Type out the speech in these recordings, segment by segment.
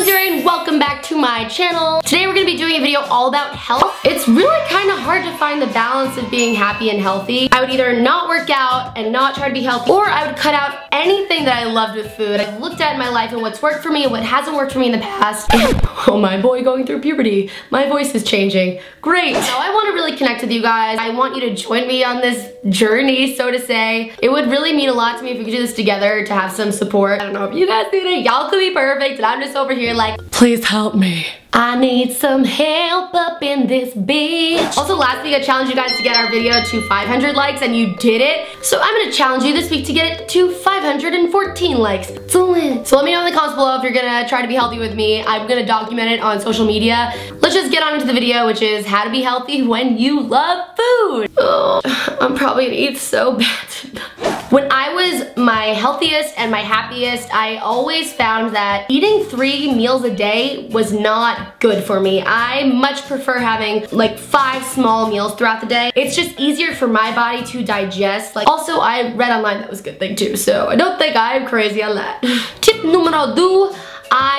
Lyndsay and welcome back to my channel. Today we're gonna be doing a video all about health. It's really kind of hard to find the balance of being happy and healthy. I would either not work out and not try to be healthy, or I would cut out anything that I loved with food. I've looked at my life and what's worked for me and what hasn't worked for me in the past. oh my boy going through puberty. My voice is changing. Great. So I wanna really connect with you guys. I want you to join me on this journey, so to say. It would really mean a lot to me if we could do this together to have some support. I don't know if you guys need it. Y'all could be perfect and I'm just over here like, please help me. I need some help up in this bitch. Also last week I challenged you guys to get our video to 500 likes and you did it. So I'm gonna challenge you this week to get it to 514 likes. So let me know in the comments below if you're gonna try to be healthy with me. I'm gonna document it on social media. Let's just get on into the video which is how to be healthy when you love food. Oh, I'm probably gonna eat so bad. When I was my healthiest and my happiest, I always found that eating three meals a day was not good for me. I much prefer having like five small meals throughout the day. It's just easier for my body to digest. Like Also, I read online that was a good thing too, so I don't think I'm crazy on that. Tip numero two,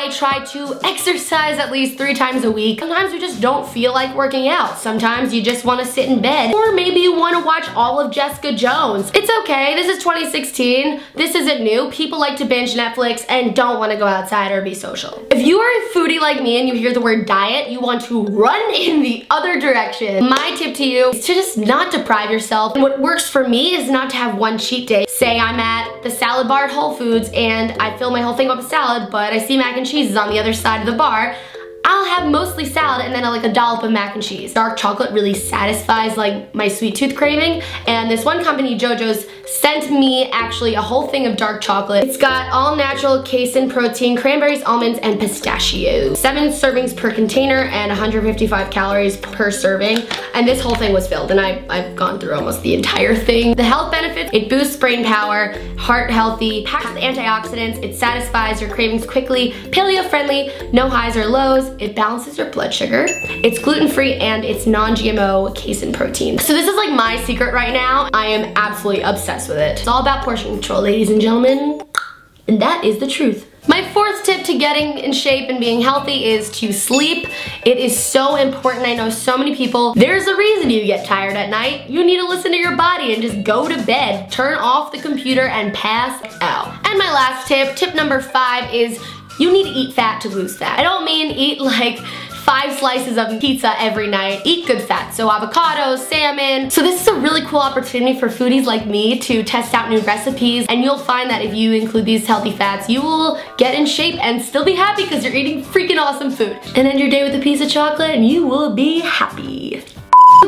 I try to exercise at least three times a week. Sometimes we just don't feel like working out. Sometimes you just wanna sit in bed. Or maybe you wanna watch all of Jessica Jones. It's okay, this is 2016. This isn't new. People like to binge Netflix and don't wanna go outside or be social. If you are a foodie like me and you hear the word diet, you want to run in the other direction. My tip to you is to just not deprive yourself. And what works for me is not to have one cheat day. Say I'm at the salad bar at Whole Foods and I fill my whole thing up with salad, but I see mac and cheese is on the other side of the bar, I'll have mostly salad and then like a dollop of mac and cheese. Dark chocolate really satisfies like my sweet tooth craving and this one company, JoJo's, sent me actually a whole thing of dark chocolate. It's got all natural casein protein, cranberries, almonds, and pistachios. Seven servings per container and 155 calories per serving. And this whole thing was filled and I, I've gone through almost the entire thing. The health benefits, it boosts brain power, heart healthy, packs with antioxidants, it satisfies your cravings quickly, paleo friendly, no highs or lows, it balances your blood sugar, it's gluten-free, and it's non-GMO casein protein. So this is like my secret right now. I am absolutely obsessed with it. It's all about portion control, ladies and gentlemen. And that is the truth. My fourth tip to getting in shape and being healthy is to sleep. It is so important. I know so many people, there's a reason you get tired at night. You need to listen to your body and just go to bed. Turn off the computer and pass out. And my last tip, tip number five is you need to eat fat to lose fat. I don't mean eat like five slices of pizza every night. Eat good fat, so avocados, salmon. So this is a really cool opportunity for foodies like me to test out new recipes and you'll find that if you include these healthy fats, you will get in shape and still be happy because you're eating freaking awesome food. And end your day with a piece of chocolate and you will be happy.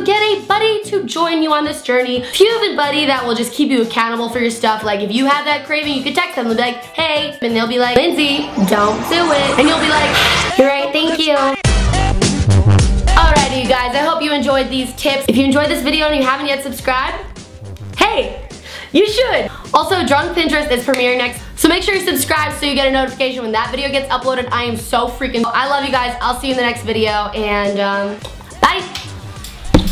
Get a buddy to join you on this journey. If you have a buddy that will just keep you accountable for your stuff, like if you have that craving, you can text them, they'll be like, hey, and they'll be like, Lyndsay, don't do it. And you'll be like, you're enjoyed these tips. If you enjoyed this video and you haven't yet subscribed, hey, you should. Also, Drunk Pinterest is premiering next, so make sure you subscribe so you get a notification when that video gets uploaded. I am so freaking, I love you guys. I'll see you in the next video, and um, bye.